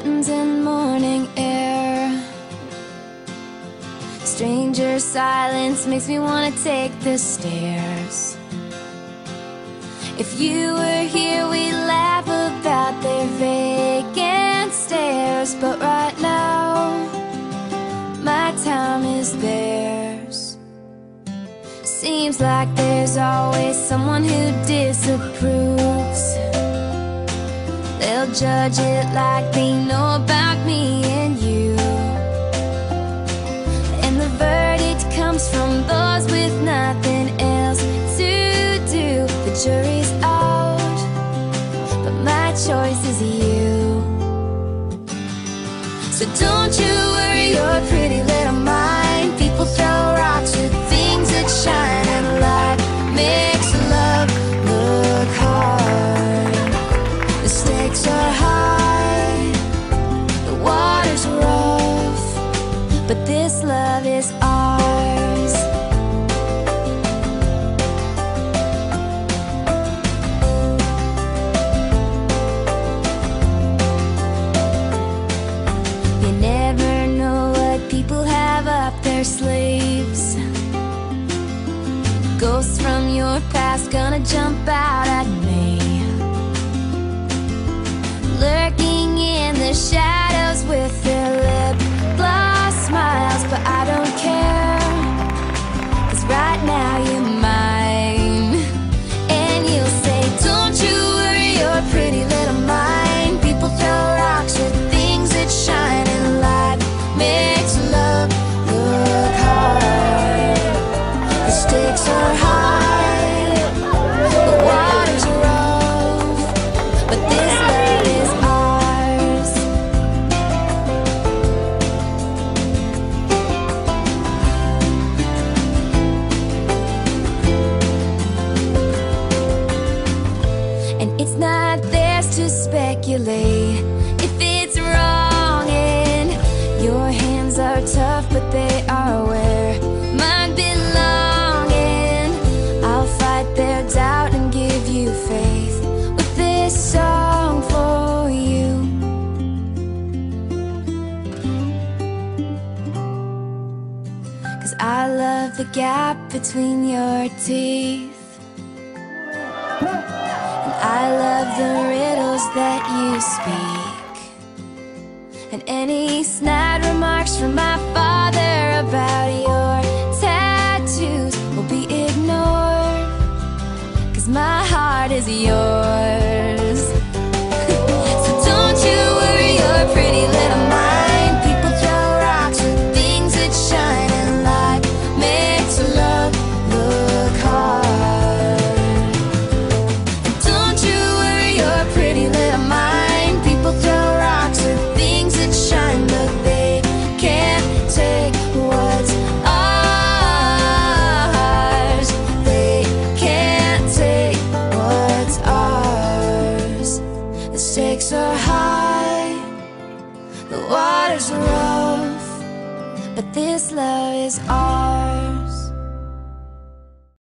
buttons in morning air. Stranger silence makes me want to take the stairs. If you were here we'd laugh about their vacant stares But right now, my time is theirs. Seems like there's always someone who disapproves. They'll judge it like they know about me and you. And the verdict comes from those with nothing else to do. The jury's out, but my choice is you. So don't you worry your pretty high, the water's rough, but this love is ours. You never know what people have up their sleeves. Ghosts from your past gonna jump out at me. Speculate if it's wrong. And your hands are tough, but they are where mine belong. And I'll fight their doubt and give you faith with this song for you. Cause I love the gap between your teeth. And I love the speak. And any snide remarks from my father about your tattoos will be ignored. Cause my heart is yours. The water's rough, but this love is ours.